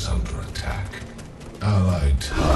is under attack. Allied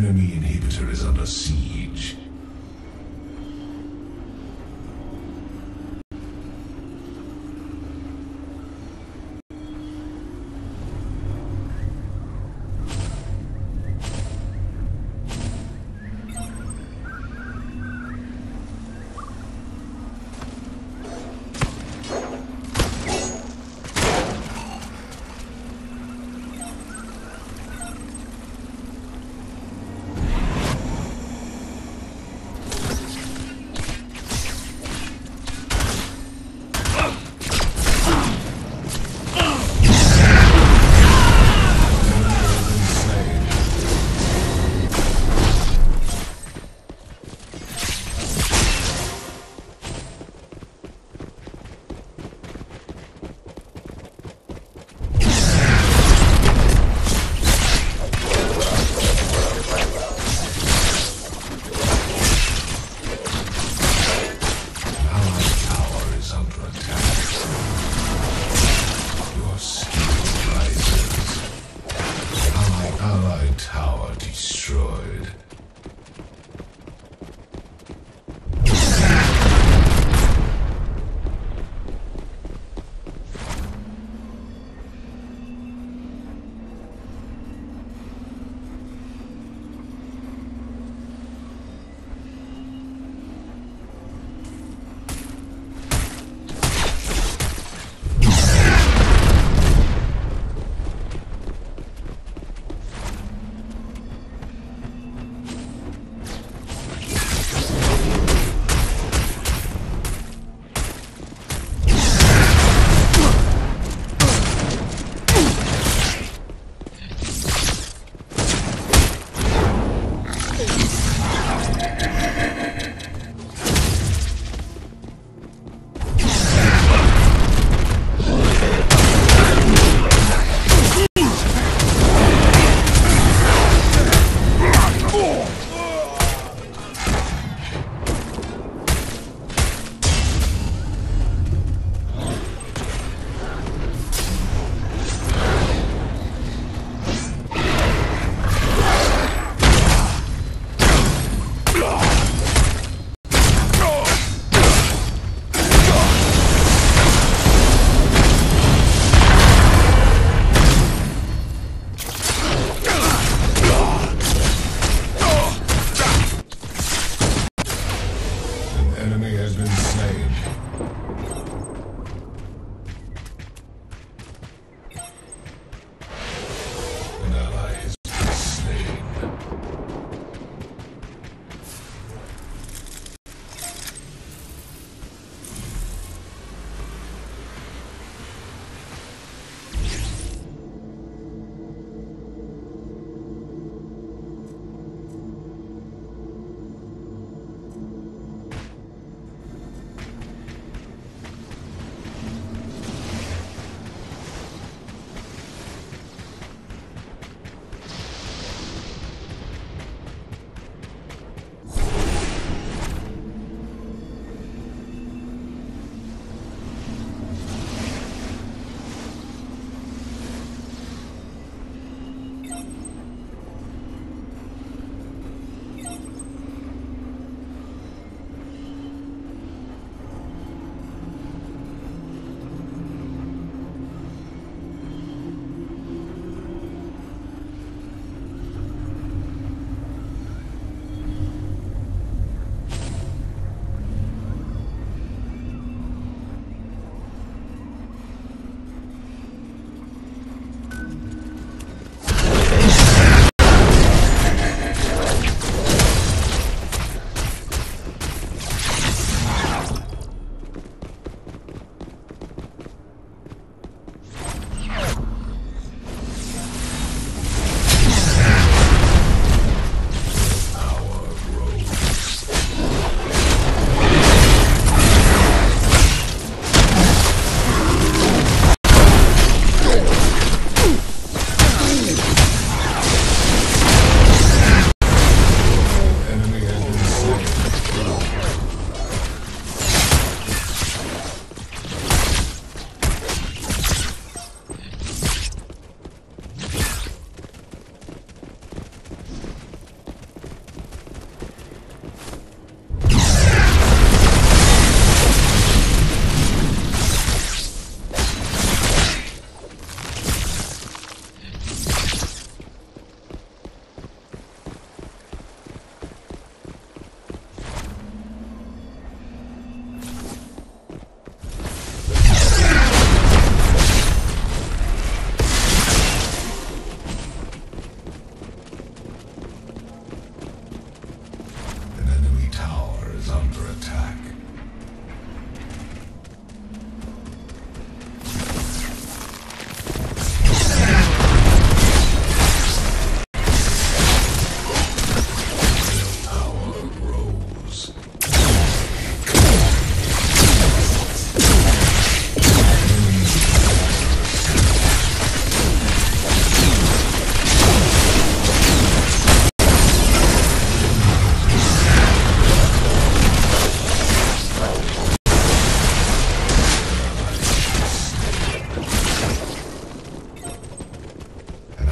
Enemy inhibitor is under siege.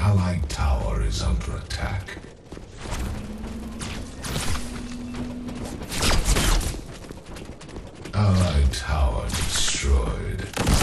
Allied tower is under attack. Allied tower destroyed.